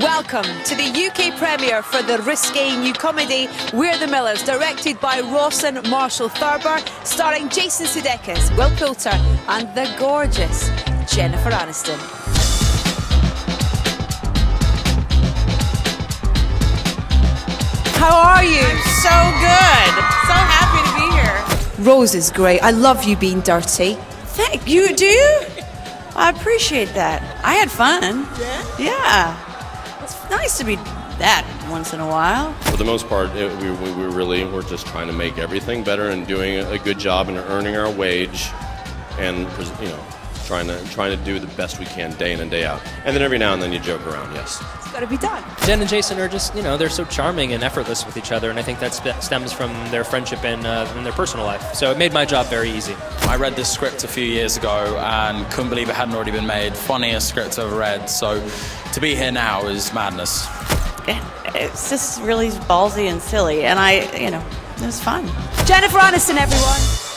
Welcome to the UK premiere for the risque new comedy We're the Millers, directed by Rawson Marshall Thurber, starring Jason Sudeikis, Will Poulter, and the gorgeous Jennifer Aniston. How are you? I'm so good. So happy to be here. Rose is great. I love you being dirty. Thank you. Do you? I appreciate that. I had fun. Yeah. Yeah. Nice to be that once in a while. For the most part, it, we, we, we really we're just trying to make everything better and doing a good job and earning our wage, and you know, trying to trying to do the best we can day in and day out. And then every now and then you joke around. Yes. It's got to be done. Jen and Jason are just, you know, they're so charming and effortless with each other, and I think that stems from their friendship and, uh, and their personal life. So it made my job very easy. I read this script a few years ago and couldn't believe it hadn't already been made. Funniest script I've ever read. So to be here now is madness. It's just really ballsy and silly, and I, you know, it was fun. Jennifer Aniston, everyone.